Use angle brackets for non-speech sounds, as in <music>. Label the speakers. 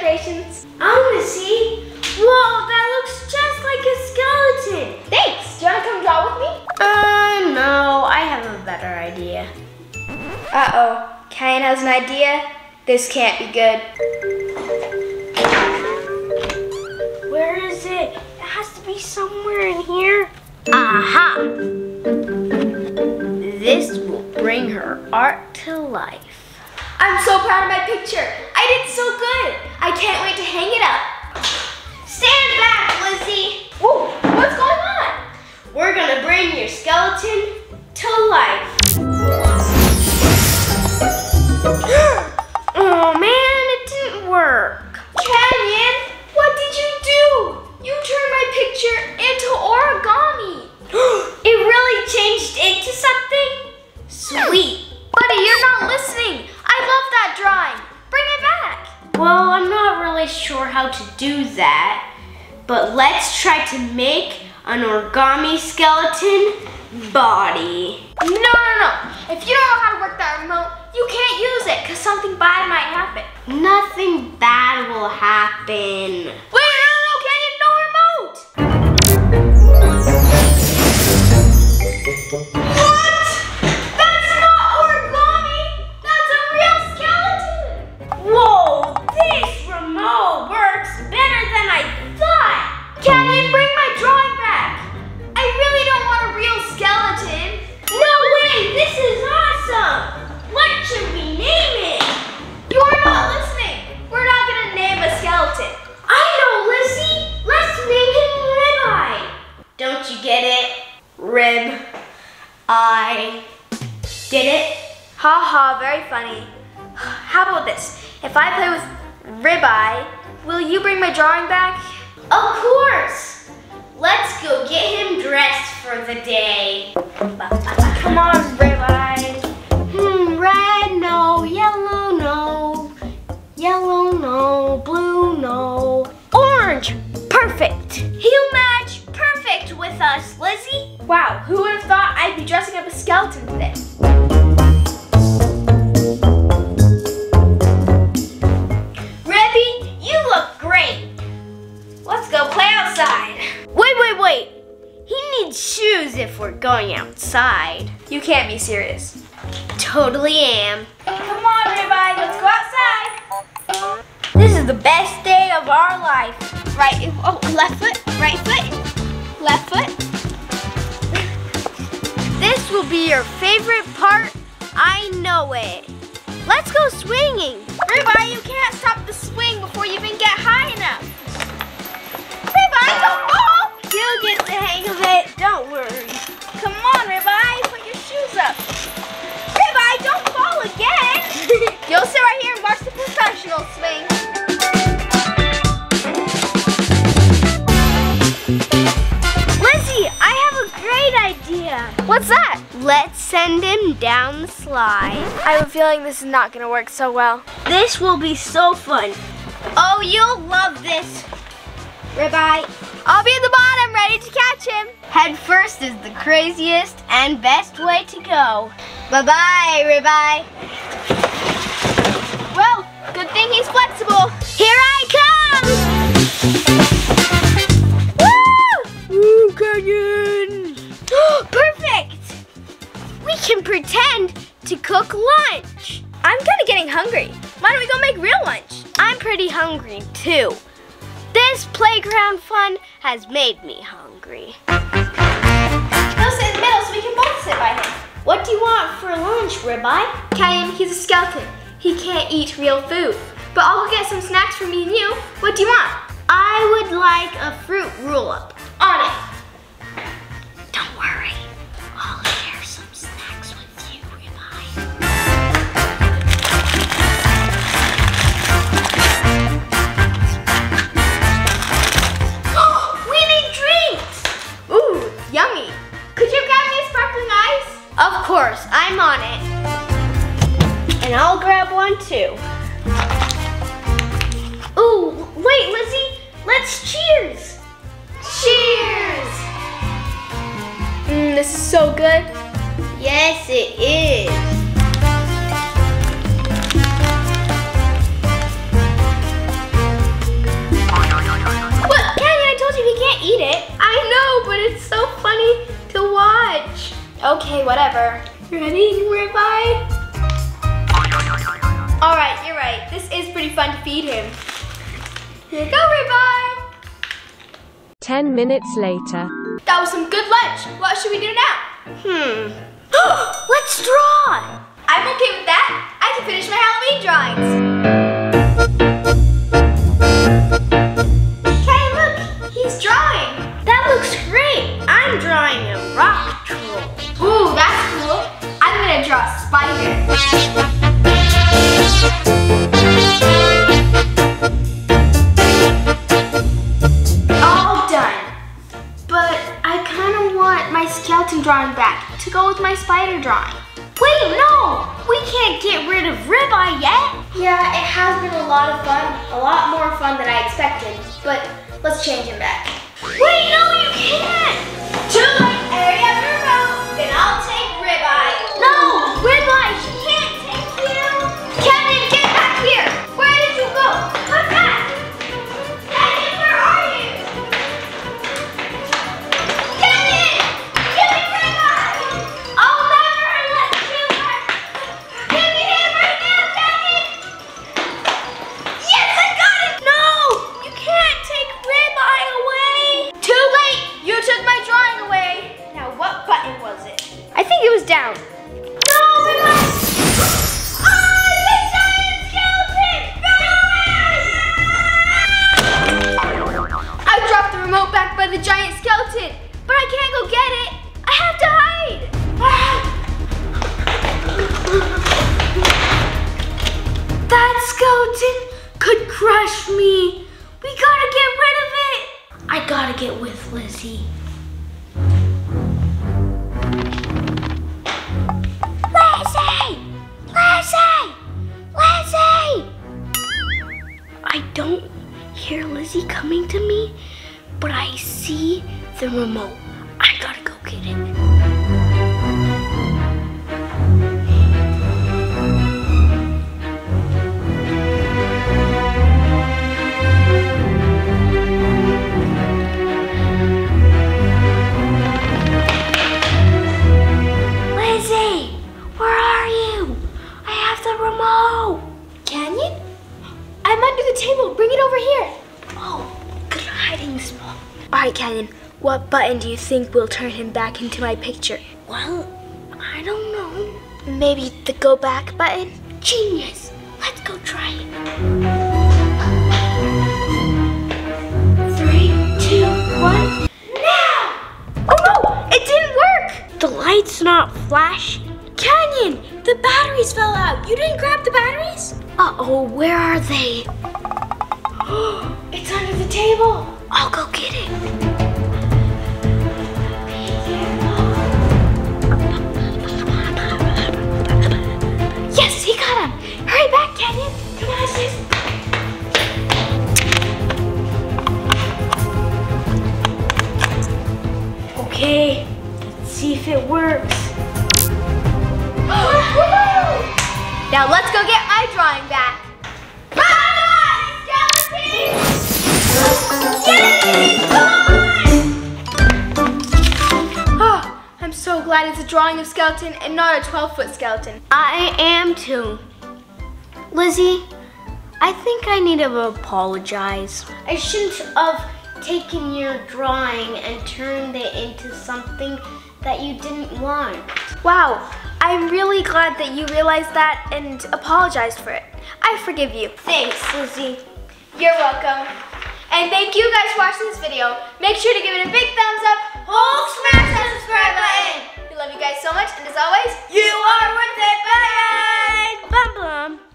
Speaker 1: decorations.
Speaker 2: I want to see. Whoa, that looks just like a skeleton.
Speaker 1: Thanks. Do you want to come draw with me?
Speaker 2: Uh, no. I have a better idea.
Speaker 1: Uh-oh. Canyon has an idea. This can't be good.
Speaker 2: Where is it? It has to be somewhere in here. Aha! This will bring her art to life.
Speaker 1: I'm so proud of my picture. I did so good. I can't wait to hang it up.
Speaker 2: Stand back, Lizzy.
Speaker 1: Whoa, what's going on?
Speaker 2: We're gonna bring your skeleton I'm not really sure how to do that, but let's try to make an origami skeleton body.
Speaker 1: No, no, no. If you don't know how to work that remote, you can't use it because something bad might happen.
Speaker 2: Nothing bad will happen. It? Rib. I. Did it?
Speaker 1: Ha ha, very funny. How about this? If I play with Ribeye, will you bring my drawing back?
Speaker 2: Of course. Let's go get him dressed for the day.
Speaker 1: Come on, Ribeye.
Speaker 2: Going outside.
Speaker 1: You can't be serious.
Speaker 2: Totally am.
Speaker 1: Come on, Ribeye, let's go outside.
Speaker 2: This is the best day of our life.
Speaker 1: Right, oh, left foot, right foot, left foot.
Speaker 2: This will be your favorite part. I know it. Let's go swinging.
Speaker 1: Ribeye, you can't stop the swing before you even get high enough. Ribeye, don't fall.
Speaker 2: The
Speaker 1: swing.
Speaker 2: Lizzy, I have a great idea.
Speaker 1: What's that?
Speaker 2: Let's send him down the slide.
Speaker 1: I have a feeling this is not gonna work so well.
Speaker 2: This will be so fun. Oh, you'll love this.
Speaker 1: Ribeye, I'll be at the bottom ready to catch him.
Speaker 2: Head first is the craziest and best way to go. Bye-bye, Ribeye.
Speaker 1: Well, good thing he's flexible.
Speaker 2: Here I come!
Speaker 1: Woo!
Speaker 2: Woo, Canyon! <gasps> Perfect! We can pretend to cook lunch.
Speaker 1: I'm kind of getting hungry. Why don't we go make real lunch?
Speaker 2: I'm pretty hungry too. This playground fun has made me hungry.
Speaker 1: He'll sit in the middle so we can both sit by him.
Speaker 2: What do you want for lunch, Ribeye?
Speaker 1: Canyon, he's a skeleton. He can't eat real food. But I'll go get some snacks for me and you. What do you want?
Speaker 2: I would like a fruit roll-up.
Speaker 1: On it.
Speaker 2: Don't worry. I'll share some snacks with you, Ribeye. <gasps> we need drinks!
Speaker 1: Ooh, yummy. Could you grab me a sparkling ice?
Speaker 2: Of course, I'm on it. And I'll grab one too. Wait, Lizzy, let's cheers.
Speaker 1: Cheers! Mmm, this is so good.
Speaker 2: Yes, it is.
Speaker 1: What? Canyon, I told you he can't eat it. I know, but it's so funny to watch. Okay, whatever. Ready, Ribeye? pretty fun to feed him. Here you go, Ribeye.
Speaker 3: 10 minutes later.
Speaker 1: That was some good lunch. What should we do now?
Speaker 2: Hmm. <gasps> Let's draw.
Speaker 1: I'm okay with that. I can finish my Halloween drawings. My skeleton drawing back to go with my spider drawing.
Speaker 2: Wait, no, we can't get rid of Ribeye yet.
Speaker 1: Yeah, it has been a lot of fun. A lot more fun than I expected. But let's change him back.
Speaker 2: Wait, no, you can't.
Speaker 1: Too giant skeleton, but I can't go get it. I have to hide. Ah!
Speaker 2: That skeleton could crush me. We gotta get rid of it. I gotta get with Lizzy. Lizzy! Lizzy! Lizzy! I don't hear Lizzy coming to me, but I see the remote. I gotta go get it. Lizzy, where are you? I have the remote.
Speaker 1: Canyon? I'm under the table. Bring it over here.
Speaker 2: Oh, good hiding spot.
Speaker 1: All right, Canyon. What button do you think will turn him back into my picture?
Speaker 2: Well, I don't know.
Speaker 1: Maybe the go back button?
Speaker 2: Genius. Let's go try it.
Speaker 1: Three, two, one, now! Oh no! It didn't work!
Speaker 2: The light's not flashing.
Speaker 1: Canyon! The batteries fell out. You didn't grab the batteries?
Speaker 2: Uh-oh, where are they? <gasps>
Speaker 1: It's under the table.
Speaker 2: See if it works. <gasps>
Speaker 1: now let's go get my drawing back. Bye, skeleton! Yay! Come on! Oh, <gasps> I'm so glad it's a drawing of skeleton and not a 12-foot skeleton.
Speaker 2: I am too. Lizzy, I think I need to apologize. I shouldn't have taken your drawing and turned it into something that you didn't want.
Speaker 1: Wow, I'm really glad that you realized that and apologized for it. I forgive you.
Speaker 2: Thanks, Lizzy.
Speaker 1: You're welcome. And thank you guys for watching this video. Make sure to give it a big thumbs up, hold, smash that subscribe button. We love you guys so much, and as always, you are worth it. Bye! Bum bum.